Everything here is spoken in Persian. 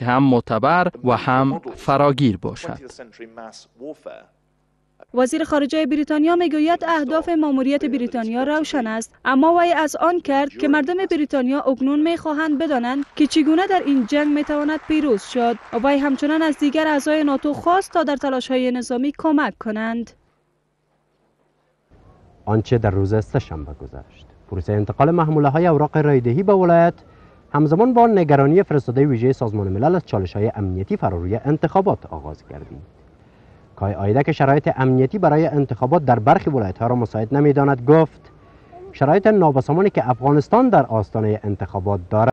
که هم معتبر و هم فراگیر باشد. وزیر خارجه بریتانیا می‌گوید اهداف ماموریت بریتانیا روشن است اما وی از آن کرد که مردم بریتانیا اکنون می‌خواهند بدانند که چگونه در این جنگ می‌تواند پیروز شد و وی همچنان از دیگر اعضای ناتو خواست تا در تلاش های نظامی کمک کنند آنچه در روز سهشنبه گذشت پروسه انتقال محموله های اوراق رایدهی به ولایت همزمان با نگرانی فرستاده ویژه سازمان ملل از چالش های امنیتی فراروی انتخابات آغاز گردید کای آیده که شرایط امنیتی برای انتخابات در برخی ولایت ها را مساعد نمی‌داند گفت شرایط نابسامانی که افغانستان در آستانه انتخابات دارد